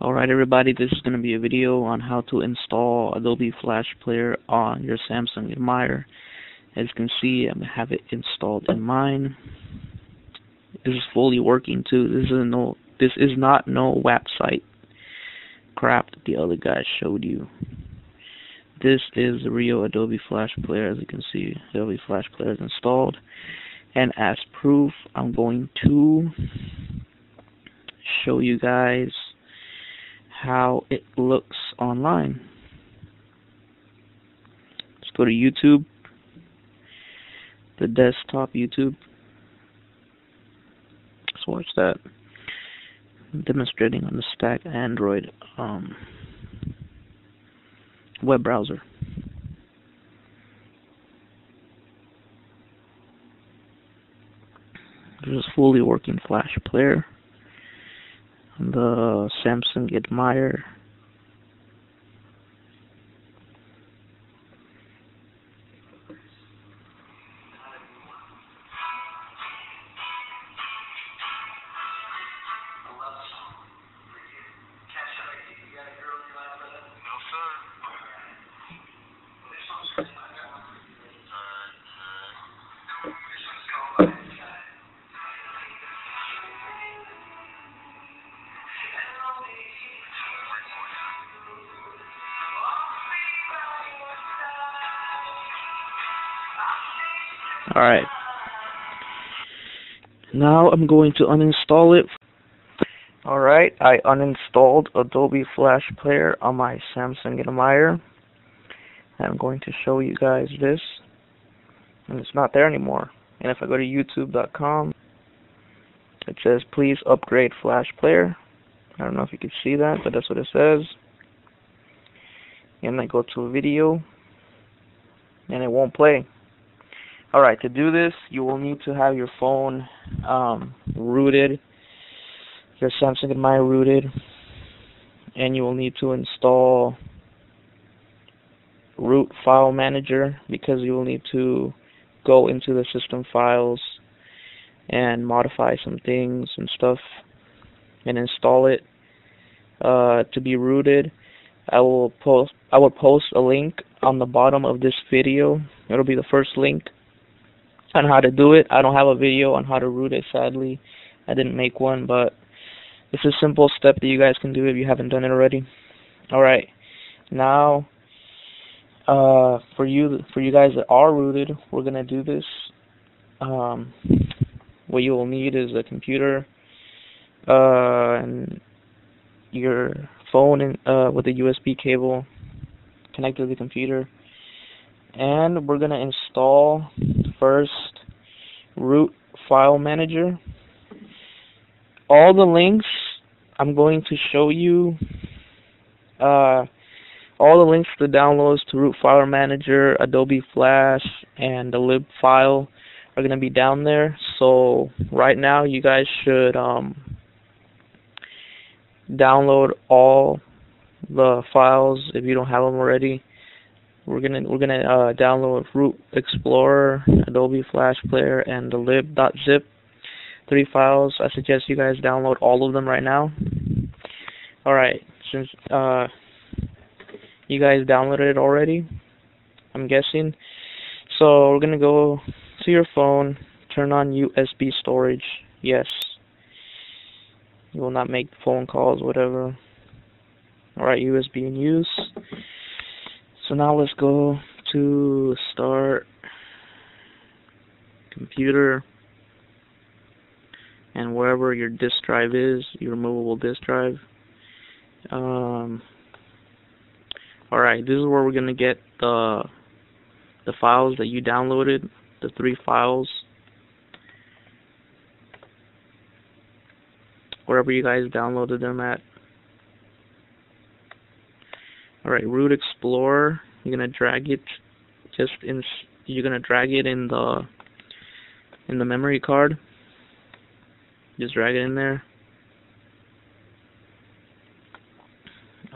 Alright everybody, this is going to be a video on how to install Adobe Flash Player on your Samsung Admire. As you can see, I have it installed in mine. This is fully working too. This is no this is not no website crap that the other guy showed you. This is the real Adobe Flash Player. As you can see, Adobe Flash Player is installed. And as proof, I'm going to show you guys how it looks online. Let's go to YouTube, the desktop YouTube. Let's watch that. Demonstrating on the stock Android um, web browser. This is fully working Flash player the Samsung Admire Alright. Now I'm going to uninstall it. Alright, I uninstalled Adobe Flash Player on my Samsung Admire. I'm going to show you guys this. And it's not there anymore. And if I go to youtube.com, it says please upgrade Flash Player. I don't know if you can see that, but that's what it says. And I go to a video, and it won't play. Alright, to do this, you will need to have your phone um, rooted, your Samsung Admire rooted, and you will need to install root file manager because you will need to go into the system files and modify some things and stuff and install it uh, to be rooted. I will post I will post a link on the bottom of this video. It'll be the first link on how to do it. I don't have a video on how to root it, sadly. I didn't make one, but it's a simple step that you guys can do if you haven't done it already. Alright, now uh, for you for you guys that are rooted, we're going to do this. Um, what you will need is a computer uh, and your phone in, uh, with a USB cable connected to the computer and we're going to install first root file manager. All the links I'm going to show you uh, all the links to the downloads to root file manager Adobe Flash and the lib file are going to be down there. So right now you guys should um, download all the files if you don't have them already we're gonna we're gonna uh, download Root Explorer, Adobe Flash Player, and the lib.zip three files. I suggest you guys download all of them right now. All right, since uh, you guys downloaded it already, I'm guessing. So we're gonna go to your phone, turn on USB storage. Yes. You will not make phone calls, whatever. Alright, USB in use. So now let's go to start computer and wherever your disk drive is, your removable disk drive. Um, Alright, this is where we're going to get the the files that you downloaded, the three files. Wherever you guys downloaded them at. Alright, root explorer. You're gonna drag it just in you're gonna drag it in the in the memory card. Just drag it in there.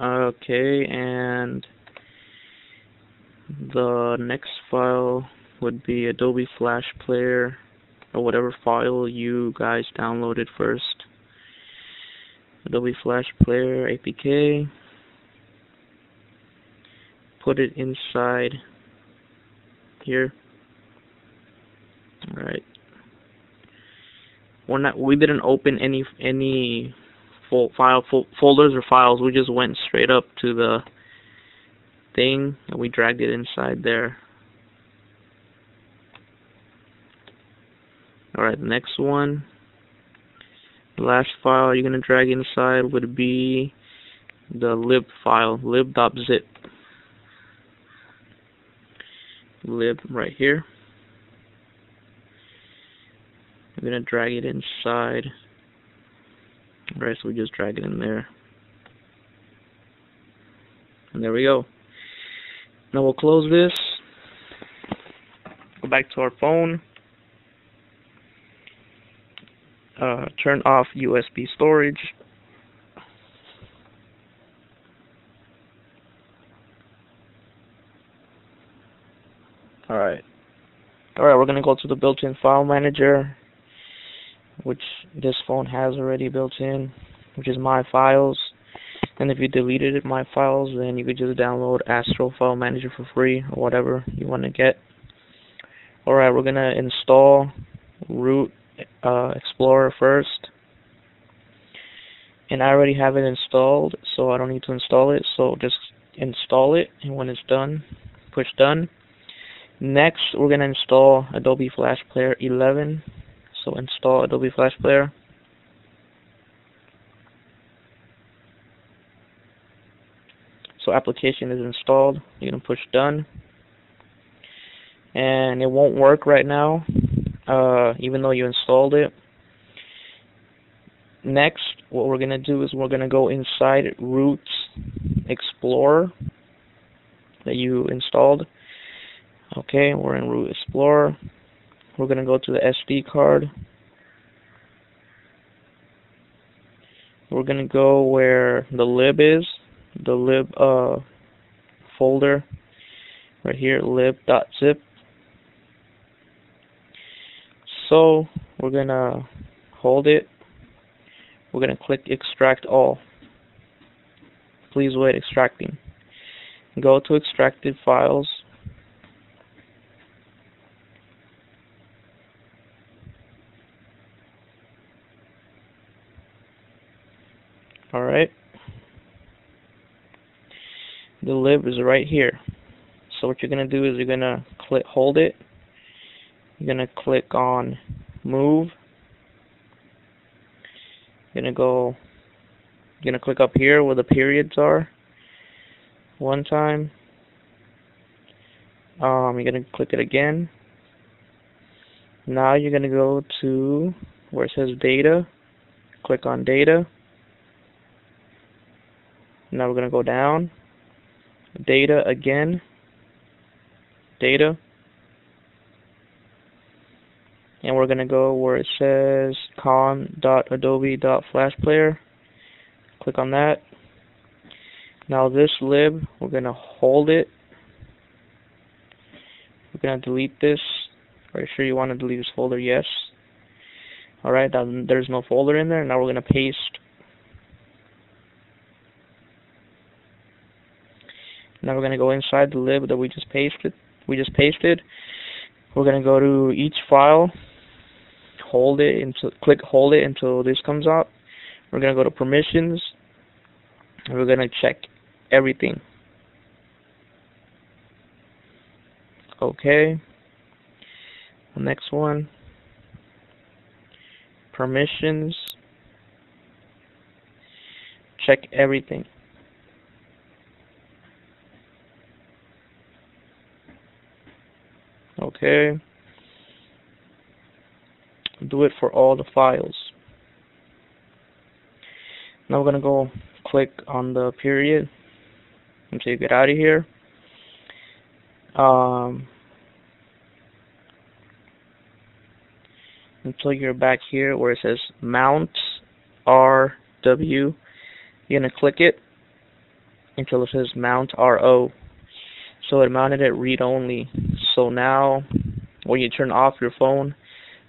Okay, and the next file would be Adobe Flash Player or whatever file you guys downloaded first. Adobe Flash Player APK. Put it inside here. Alright. We're not. We didn't open any any file fo folders or files. We just went straight up to the thing and we dragged it inside there. Alright, next one. The last file you're to drag inside would be the lib file, lib.zip. Lib right here. I'm going to drag it inside. Alright, so we just drag it in there. And there we go. Now we'll close this. Go back to our phone. Uh, turn off USB storage. Alright. Alright, we're going to go to the built-in file manager, which this phone has already built in, which is My Files. And if you deleted My Files, then you could just download Astro File Manager for free, or whatever you want to get. Alright, we're going to install root uh, Explorer first and I already have it installed so I don't need to install it so just install it and when it's done push done next we're going to install Adobe Flash Player 11 so install Adobe Flash Player so application is installed you can push done and it won't work right now uh, even though you installed it. Next, what we're going to do is we're going to go inside Root Explorer that you installed. Okay, we're in Root Explorer. We're going to go to the SD card. We're going to go where the lib is, the lib uh, folder right here, lib.zip. So we're gonna hold it. We're gonna click extract all. Please wait extracting. Go to extracted files. Alright. The lib is right here. So what you're gonna do is you're gonna click hold it you're going to click on move. You're going to go, you're going to click up here where the periods are one time. Um, you're going to click it again. Now you're going to go to where it says data. Click on data. Now we're going to go down. Data again. Data. And we're going to go where it says com.adobe.flashplayer click on that. Now this lib we're going to hold it. We're going to delete this. Are you sure you want to delete this folder? Yes. Alright there's no folder in there. Now we're going to paste now we're going to go inside the lib that we just pasted we just pasted we're going to go to each file hold it until click hold it until this comes up. We're gonna go to permissions. And we're gonna check everything. Okay. Next one. Permissions. Check everything. Okay do it for all the files. Now we're to go click on the period until you get out of here. Um, until you're back here where it says mount RW. You're to click it until it says mount RO. So it mounted it read only. So now when you turn off your phone,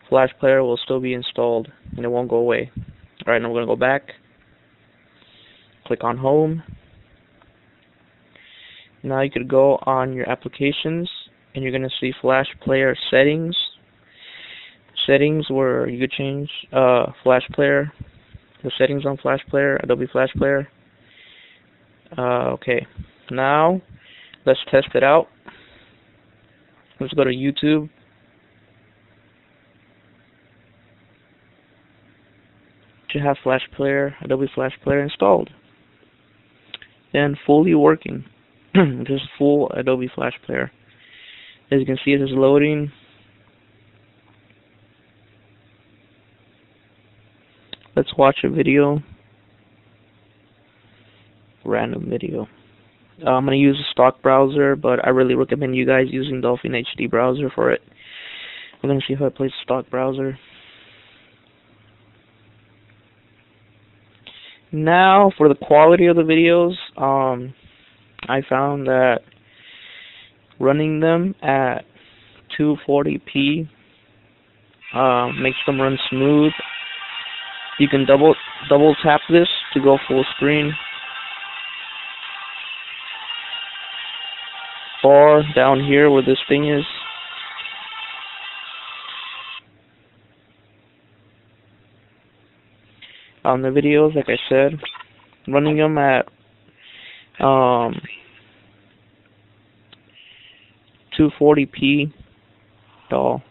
Flash player will still be installed and it won't go away. Alright, now we're going to go back. click on home. Now you could go on your applications and you're going to see Flash Player settings. Settings where you could change uh, Flash Player, the settings on Flash Player, Adobe Flash Player. Uh, okay, now let's test it out. Let's go to YouTube. To have Flash Player, Adobe Flash Player installed and fully working. Just full Adobe Flash Player. As you can see, it is loading. Let's watch a video. Random video. I'm going to use a stock browser, but I really recommend you guys using Dolphin HD browser for it. We're going to see if I play stock browser. Now, for the quality of the videos, um, I found that running them at 240p uh, makes them run smooth. You can double double tap this to go full screen. Or down here where this thing is. On the videos, like I said, running them at um, 240p doll.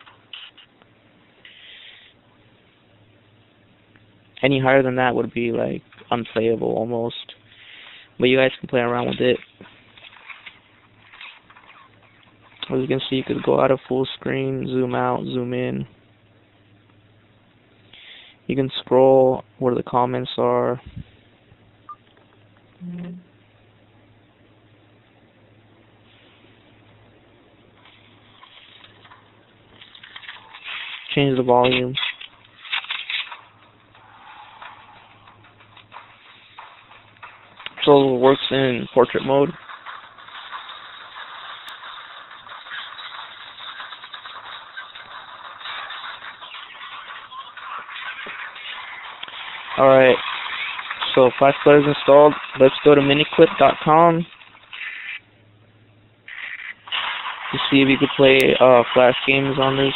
Any higher than that would be like unplayable almost. But you guys can play around with it. As you can see, you could go out of full screen, zoom out, zoom in. You can scroll where the comments are. Mm -hmm. change the volume. So it works in portrait mode. Alright, so Flash Player is installed. Let's go to miniclip.com to see if you could play uh, Flash games on this.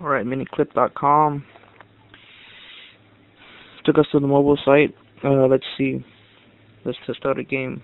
Alright, miniclip.com. Took us to the mobile site. Uh, let's see. Let's test out a game.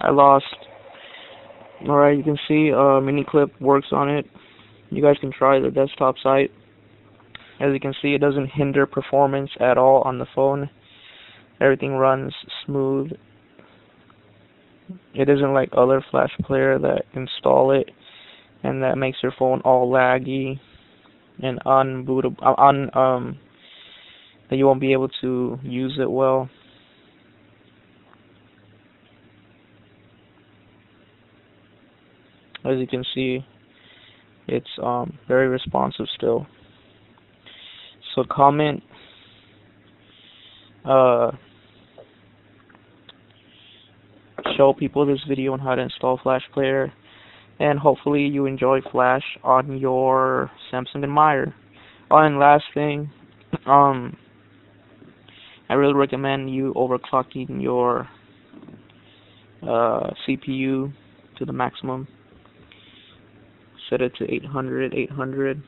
I lost. Alright, you can see uh, Miniclip works on it. You guys can try the desktop site. As you can see, it doesn't hinder performance at all on the phone. Everything runs smooth. It isn't like other Flash Player that install it and that makes your phone all laggy and unbootable, uh, un um, that you won't be able to use it well. As you can see it's um, very responsive still. So comment uh, show people this video on how to install Flash Player and hopefully you enjoy Flash on your Samsung Admire oh and last thing um I really recommend you overclocking your uh, CPU to the maximum set it to 800, 800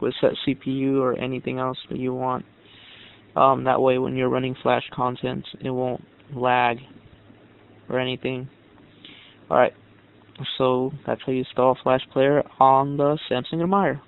with set CPU or anything else that you want. Um, that way when you're running flash content it won't lag or anything. Alright, so that's how you install Flash Player on the Samsung Admire.